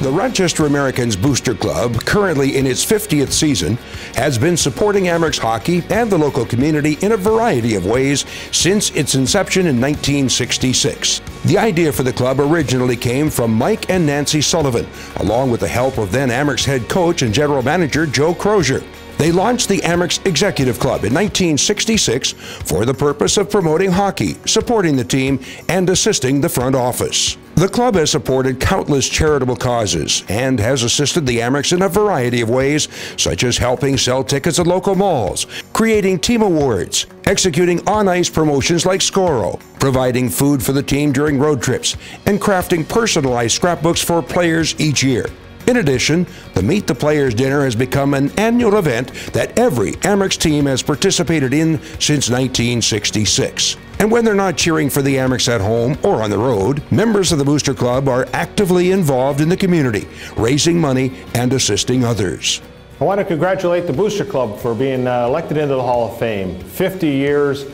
The Rochester Americans Booster Club, currently in its 50th season, has been supporting Amerks hockey and the local community in a variety of ways since its inception in 1966. The idea for the club originally came from Mike and Nancy Sullivan, along with the help of then Amerks head coach and general manager Joe Crozier. They launched the Amerks Executive Club in 1966 for the purpose of promoting hockey, supporting the team, and assisting the front office. The club has supported countless charitable causes and has assisted the Amerks in a variety of ways, such as helping sell tickets at local malls, creating team awards, executing on ice promotions like Scoro, providing food for the team during road trips, and crafting personalized scrapbooks for players each year. In addition, the Meet the Players Dinner has become an annual event that every Amerks team has participated in since 1966. And when they're not cheering for the Amerks at home or on the road, members of the Booster Club are actively involved in the community, raising money and assisting others. I want to congratulate the Booster Club for being uh, elected into the Hall of Fame. 50 years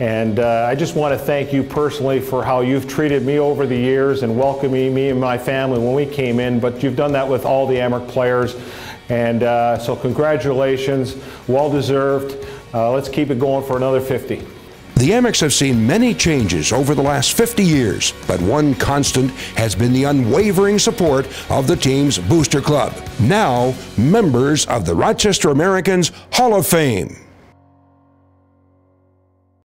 and uh, I just want to thank you personally for how you've treated me over the years and welcoming me and my family when we came in. But you've done that with all the Amerks players. And uh, so congratulations, well deserved. Uh, let's keep it going for another 50. The Amerks have seen many changes over the last 50 years, but one constant has been the unwavering support of the team's Booster Club, now members of the Rochester Americans Hall of Fame.